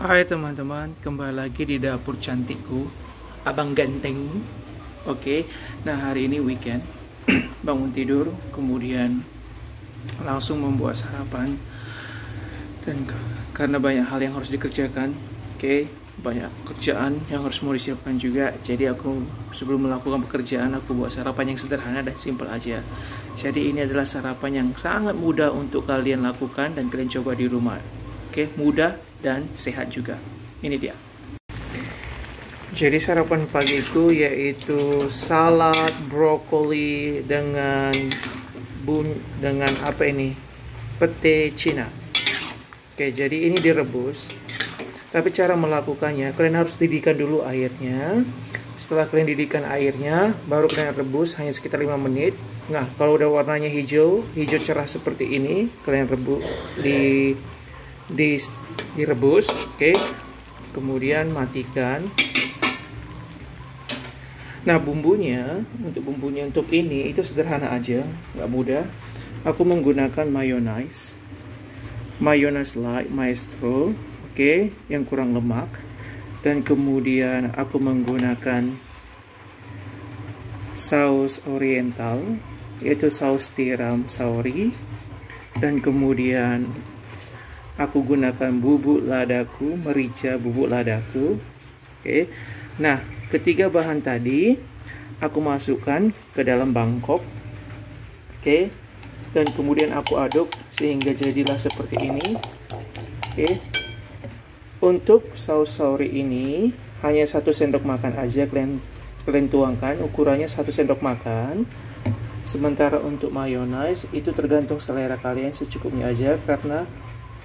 Hai teman-teman, kembali lagi di dapur cantikku, abang ganteng. Oke, nah hari ini weekend, bangun tidur, kemudian langsung membuat sarapan, dan karena banyak hal yang harus dikerjakan, oke, banyak kerjaan yang harus mau disiapkan juga. Jadi aku sebelum melakukan pekerjaan aku buat sarapan yang sederhana dan simple aja. Jadi ini adalah sarapan yang sangat mudah untuk kalian lakukan dan kalian coba di rumah. Oke, mudah dan sehat juga. Ini dia. Jadi sarapan pagiku yaitu salad brokoli dengan bun dengan apa ini? Pete Cina. Oke, jadi ini direbus. Tapi cara melakukannya, kalian harus didihkan dulu airnya. Setelah kalian didihkan airnya, baru kalian rebus hanya sekitar 5 menit. Nah, kalau udah warnanya hijau, hijau cerah seperti ini, kalian rebus di di direbus, oke. Okay. Kemudian matikan. Nah, bumbunya untuk bumbunya untuk ini itu sederhana aja, nggak mudah. Aku menggunakan mayonnaise, mayonnaise light maestro, oke, okay, yang kurang lemak. Dan kemudian aku menggunakan saus oriental, yaitu saus tiram sauri. Dan kemudian aku gunakan bubuk ladaku, merica bubuk ladaku. Oke. Nah, ketiga bahan tadi aku masukkan ke dalam bangkok. Oke. Dan kemudian aku aduk sehingga jadilah seperti ini. Oke. Untuk saus sauri ini hanya satu sendok makan aja kalian kalian tuangkan ukurannya satu sendok makan sementara untuk mayonnaise itu tergantung selera kalian secukupnya aja karena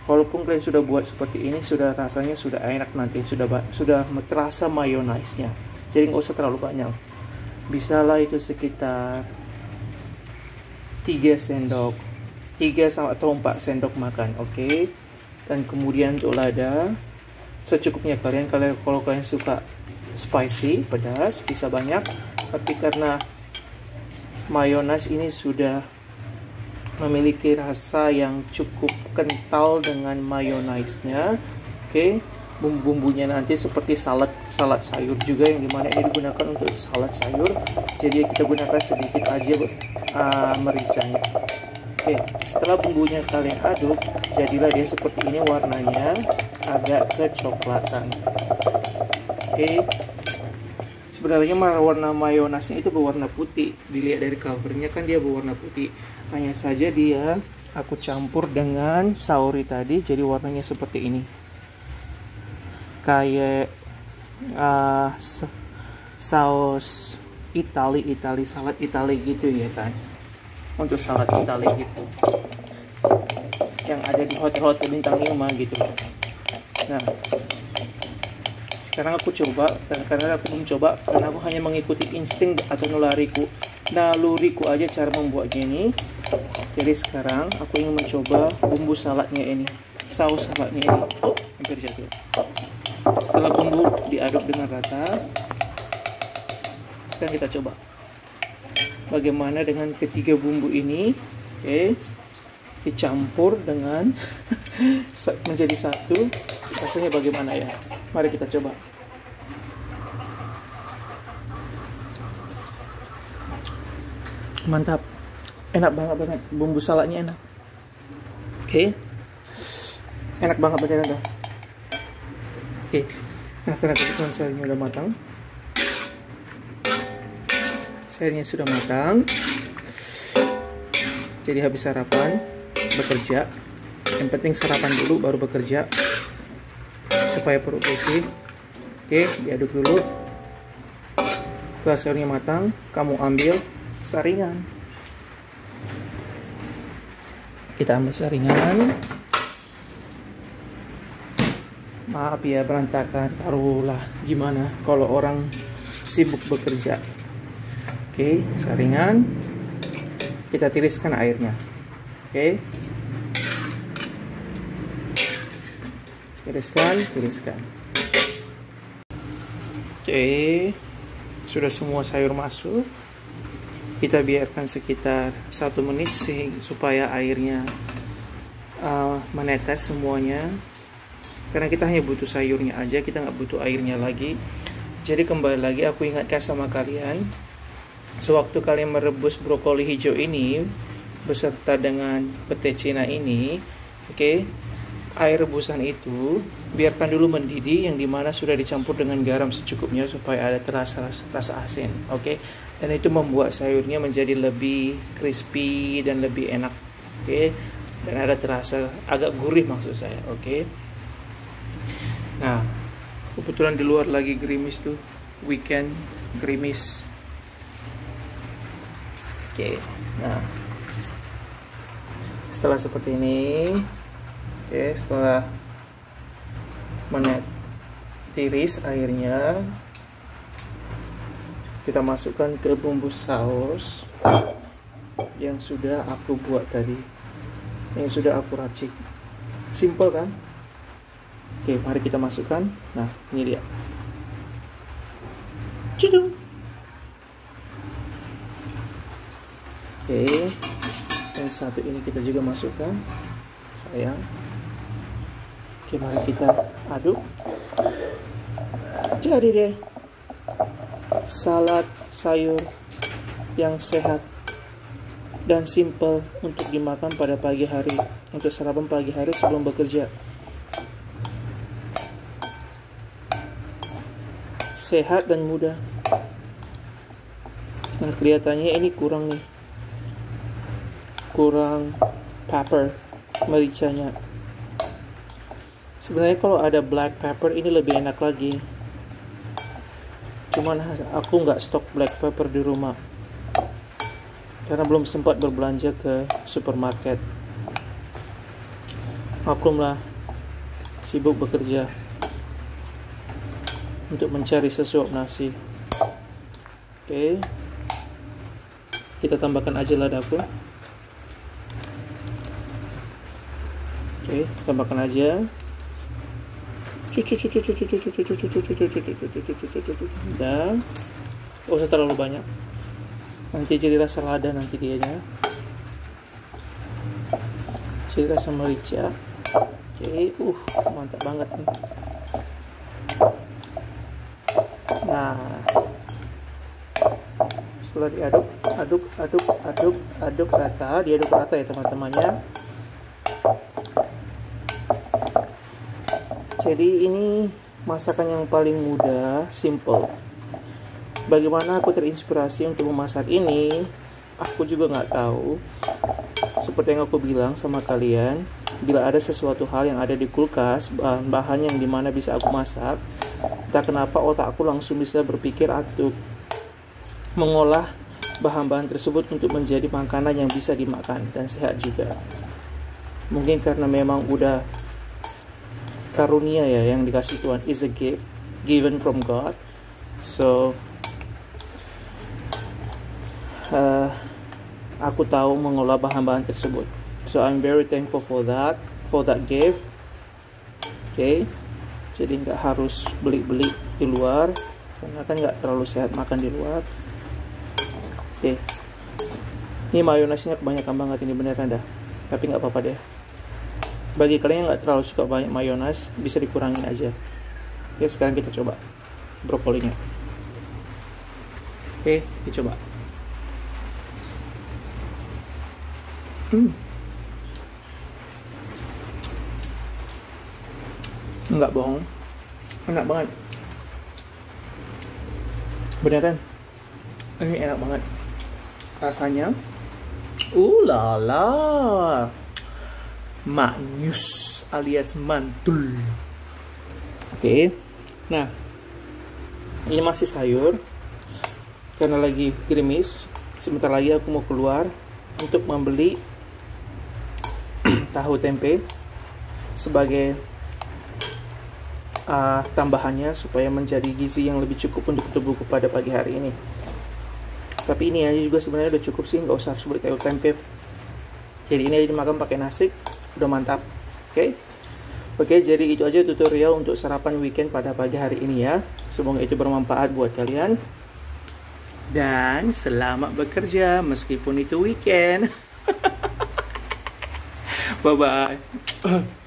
walaupun kalian sudah buat seperti ini sudah rasanya sudah enak nanti sudah sudah terasa mayonnaise-nya. Jadi nggak usah terlalu banyak. Bisalah itu sekitar 3 sendok 3 sama atau 4 sendok makan oke? Okay? dan kemudian untuk lada secukupnya kalian kalau kalau kalian suka spicy pedas bisa banyak. Tapi karena mayonnaise ini sudah memiliki rasa yang cukup kental dengan mayonnaise-nya. Oke, okay. bumbu-bumbunya nanti seperti salad salad sayur juga yang di mana ini digunakan untuk salad sayur. Jadi kita gunakan sedikit aja uh, mericanya. Oke, okay. setelah bumbunya kalian aduk, jadilah dia seperti ini warnanya agak kecoklatan. Oke. Okay. Sebenarnya warna mayonnaise itu berwarna putih. Dilihat dari covernya kan dia berwarna putih. Hanya saja dia aku campur dengan sauri tadi jadi warnanya seperti ini. Kayak uh, saus Itali Itali salad Itali gitu ya kan untuk salad Itali gitu. Yang ada di hotel-hotel bintang 5 gitu. Nah sekarang aku coba karena aku belum coba karena aku hanya mengikuti insting atau nulariku. Naluriku aja cara membuatnya ini. Jadi sekarang aku ingin mencoba bumbu saladnya ini saus saladnya ini. Oh hampir jatuh setelah bumbu diaduk dengan rata sekarang kita coba. Bagaimana dengan ketiga bumbu ini? Oke okay. dicampur dengan menjadi satu rasanya bagaimana ya? Mari kita coba. Mantap. Enak banget banget bumbu saladnya enak. Oke. Okay. enak banget banget dah oke. Okay. nah karena kebetulan sayurnya udah matang. Sayurnya sudah matang. Jadi habis sarapan bekerja. Yang penting sarapan dulu baru bekerja supaya perut bersih. Oke diaduk dulu. Setelah sayurnya matang kamu ambil saringan. Kita ambil saringan. Maaf ya berantakan. Taruhlah gimana kalau orang sibuk bekerja. Oke saringan. Kita tiriskan airnya. Oke tiriskan tiriskan oke sudah semua sayur masuk. Kita biarkan sekitar satu menit sih supaya airnya uh, menetes semuanya. Karena kita hanya butuh sayurnya aja kita nggak butuh airnya lagi. Jadi kembali lagi aku ingatkan sama kalian sewaktu kalian merebus brokoli hijau ini beserta dengan pete cina ini oke okay, air rebusan itu biarkan dulu mendidih yang di mana sudah dicampur dengan garam secukupnya supaya ada terasa rasa asin oke okay? dan itu membuat sayurnya menjadi lebih crispy dan lebih enak oke okay? dan ada terasa agak gurih maksud saya oke okay? nah kebetulan di luar lagi gerimis tuh weekend gerimis oke okay. nah setelah seperti ini oke setelah menet tiris airnya kita masukkan ke bumbu saus yang sudah aku buat tadi yang sudah aku racik simple kan Oke, mari kita masukkan. Nah, ini dia. Cidung. Oke, yang satu ini kita juga masukkan. Sayang. Oke, mari kita aduk. Jadi deh, salad sayur yang sehat dan simple untuk dimakan pada pagi hari untuk sarapan pagi hari sebelum bekerja. sehat dan mudah nah kelihatannya ini kurang nih kurang pepper mericanya sebenarnya kalau ada black pepper ini lebih enak lagi. Cuman aku nggak stok black pepper di rumah. Karena belum sempat berbelanja ke supermarket. Maklumlah sibuk bekerja untuk mencari sesuap nasi. Oke kita tambahkan aja ladaku oke tambahkan aja dan gak usah terlalu banyak. Nanti jadi rasa lada nanti dia nya jadi rasa merica. Oke uh mantap banget nih. Nah. Setelah diaduk aduk aduk aduk aduk rata diaduk rata ya teman-temannya jadi ini masakan yang paling mudah simple. Bagaimana aku terinspirasi untuk memasak ini aku juga nggak tahu. Seperti yang aku bilang sama kalian bila ada sesuatu hal yang ada di kulkas bahan-bahan yang di mana bisa aku masak entah kenapa otak aku langsung bisa berpikir untuk mengolah bahan-bahan tersebut untuk menjadi makanan yang bisa dimakan dan sehat juga. Mungkin karena memang udah karunia ya yang dikasih Tuhan is a gift given from God. So uh, aku tahu mengolah bahan-bahan tersebut. So I'm very thankful for that for that gift. Okay. Jadi nggak harus beli-beli di luar. Karena kan nggak terlalu sehat makan di luar. Oke. Ini mayonesnya kebanyakan banget ini beneran dah. Tapi nggak apa-apa deh bagi kalian yang nggak terlalu suka banyak mayones bisa dikurangin aja. Oke sekarang kita coba brokolinya. Oke dicoba hmm. Nggak bohong. Enak banget. Beneran. Ini enak banget. Rasanya ulala maknyus alias mantul. Oke. Okay. nah ini masih sayur karena lagi gerimis. Sebentar lagi aku mau keluar untuk membeli tahu tempe sebagai uh, tambahannya supaya menjadi gizi yang lebih cukup untuk tubuhku pada pagi hari ini. Tapi ini aja juga sebenarnya udah cukup sih nggak usah harus beli kayu tempe. Jadi ini aja dimakan pakai nasi udah mantap. Oke. Okay? oke okay, jadi itu aja tutorial untuk sarapan weekend pada pagi hari ini ya. Semoga itu bermanfaat buat kalian. Dan selamat bekerja meskipun itu weekend. Bye bye